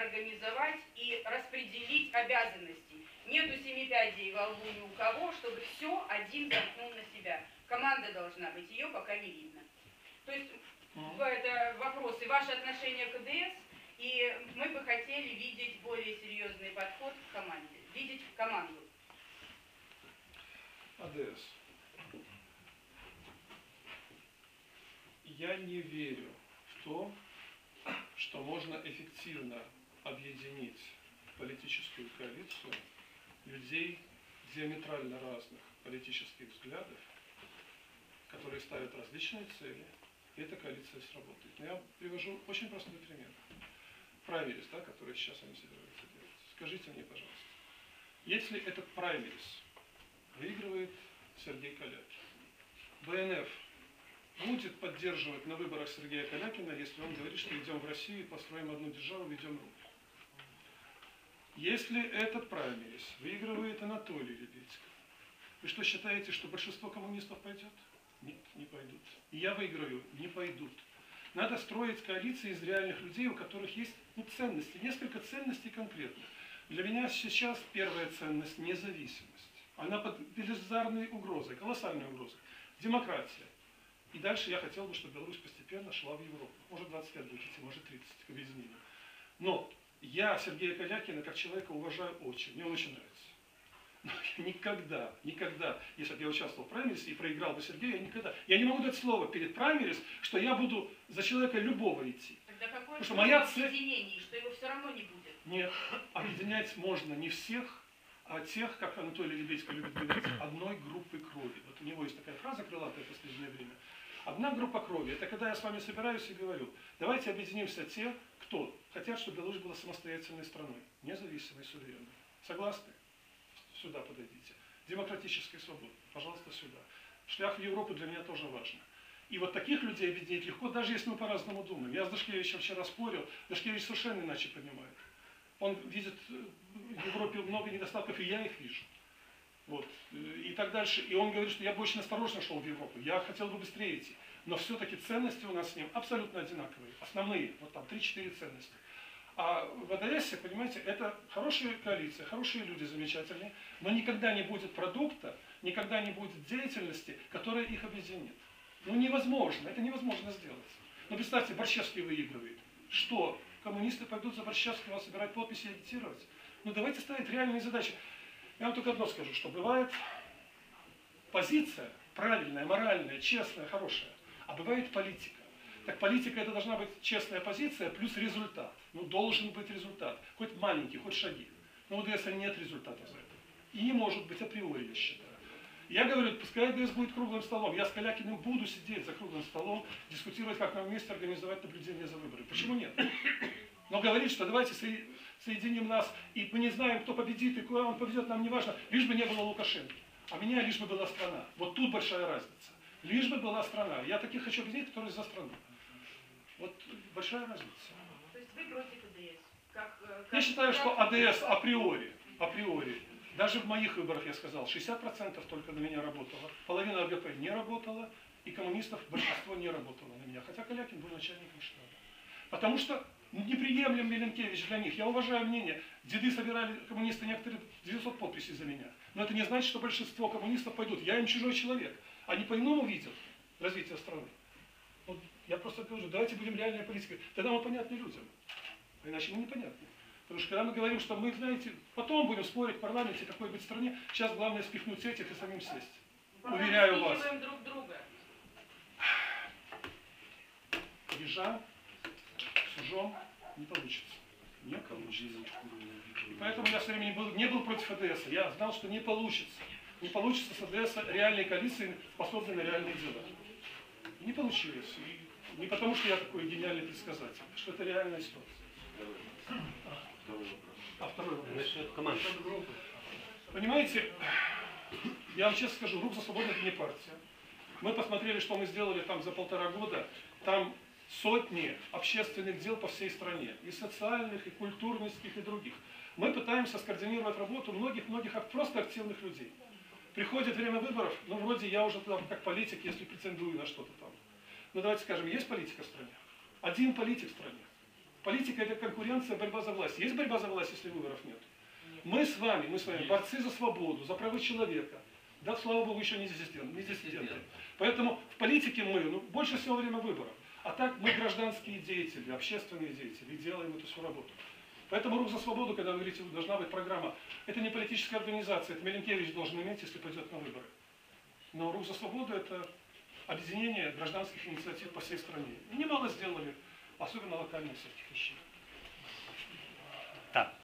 организовать и распределить обязанности. Нету семи пядей во лбу ни у кого, чтобы все один замкнул на себя. Команда должна быть, ее пока не видно. То есть это вопросы, ваше отношение к КДС, и мы бы хотели видеть более серьезный подход к команде, видеть команду. АДС. Я не верю в то, что можно эффективно объединить политическую коалицию людей диаметрально разных политических взглядов, которые ставят различные цели, и эта коалиция сработает. Но я привожу очень простой пример. Праймерис, да, который сейчас они собираются делать. Скажите мне, пожалуйста, если этот праймерис выигрывает Сергей Калякин, БНФ будет поддерживать на выборах Сергея Калякина, если он говорит, что идем в Россию, построим одну державу, ведем руку. Если этот праймерис выигрывает Анатолий Лебедьков, вы что считаете, что большинство коммунистов пойдет? Нет, не пойдут. И я выиграю, не пойдут. Надо строить коалиции из реальных людей, у которых есть ну, ценности, несколько ценностей конкретных. Для меня сейчас первая ценность – независимость. Она под велизарной угрозой, колоссальной угрозой. Демократия. И дальше я хотел бы, чтобы Беларусь постепенно шла в Европу. Может 20 лет будет может 30 к объединению. Но я Сергея Калякина как человека уважаю очень, мне он очень нравится. Но я никогда, никогда, если бы я участвовал в праймерис и проиграл бы Сергея, я никогда, я не могу дать слово перед праймерис, что я буду за человека любого идти. Тогда какое Потому что моя цель- что его все равно не будет? Нет, объединять можно не всех, а тех, как Анатолий Лебедько любит говорить, одной группы крови. Вот у него есть такая фраза крылатая в последнее время. Одна группа крови, это когда я с вами собираюсь и говорю, давайте объединимся те, кто хотят, чтобы Беларусь была самостоятельной страной, независимой, суверенной. Согласны? Сюда подойдите. Демократической свободы, пожалуйста, сюда. Шлях в Европу для меня тоже важно. И вот таких людей объединить легко, даже если мы по-разному думаем. Я с Дашкевичем вчера спорил, Дашкевич совершенно иначе понимает. Он видит э, в Европе много недостатков, и я их вижу. Вот. э, И так дальше. И он говорит, что я бы очень осторожно шел в Европу. Я хотел бы быстрее идти. Но все-таки ценности у нас с ним абсолютно одинаковые. Основные. Вот там 3-4 ценности. А в АДС, понимаете, это хорошая коалиция, хорошие люди замечательные, но никогда не будет продукта, никогда не будет деятельности, которая их объединит. Ну невозможно, это невозможно сделать. Ну представьте, Борщевский выигрывает. Что? Коммунисты пойдут за Борщевского собирать подписи и агитировать? Ну давайте ставить реальные задачи. Я вам только одно скажу, что бывает позиция правильная, моральная, честная, хорошая, а бывает политика. Так политика это должна быть честная позиция плюс результат. Ну должен быть результат. Хоть маленький, хоть шаги. Но у ДС нет результатов за это. И не может быть априори, я считаю. Я говорю, пускай ДС будет круглым столом. Я с Калякиным буду сидеть за круглым столом, дискутировать, как нам вместе организовать наблюдение за выборами. Почему нет? Но говорить, что давайте соединим нас, и мы не знаем, кто победит, и куда он поведет, нам не важно, лишь бы не было Лукашенко. А меня лишь бы была страна. Вот тут большая разница. Лишь бы была страна. Я таких хочу объединить, которые за страну. Вот большая разница. То есть вы против АДС? Как, э, Я как- считаю, что АДС априори, априори, даже в моих выборах я сказал, 60% только на меня работало, половина АГП не работала, и коммунистов большинство не работало на меня, хотя Калякин был начальником штаба. Потому что неприемлем Миленкевич для них. Я уважаю мнение. Деды собирали коммунисты некоторые 900 подписей за меня. Но это не значит, что большинство коммунистов пойдут. Я им чужой человек. Они по-иному видят развитие страны. Вот я просто говорю, давайте будем реальной политикой. Тогда мы понятны людям. А иначе мы непонятны. Потому что когда мы говорим, что мы, знаете, потом будем спорить в парламенте, какой быть стране, сейчас главное спихнуть этих и самим сесть. Уверяю вас. друг друга. Ежа с ужом не получится. Не получится. И поэтому я все время не был, не был против АДС. Я знал, что не получится. Не получится с АДС реальной коалиции, способной на реальные дела. И не получилось. И не потому, что я такой гениальный предсказатель, а что это реальная ситуация. А второй вопрос. Насчет команд. Понимаете, я вам честно скажу, свободу это не партия. Мы посмотрели, что мы сделали там за полтора года. Там сотни общественных дел по всей стране. И социальных, и культурных, и других. Мы пытаемся скоординировать работу многих-многих просто активных людей. Приходит время выборов, ну вроде я уже там как политик, если претендую на что-то там. Ну давайте скажем, есть политика в стране? Один политик в стране. Политика это конкуренция, борьба за власть. Есть борьба за власть, если выборов нет? Мы с вами, мы с вами борцы за свободу, за права человека. Да, слава богу, еще не диссиденты. Не диссиденты. Поэтому в политике мы ну, больше всего время выборов. А так мы гражданские деятели, общественные деятели, и делаем эту всю работу. Поэтому рух за свободу, когда вы говорите, должна быть программа, это не политическая организация, это Меленкевич должен иметь, если пойдет на выборы. Но рух за свободу это объединение гражданских инициатив по всей стране. И немало сделали, особенно локальных всяких вещей. Так,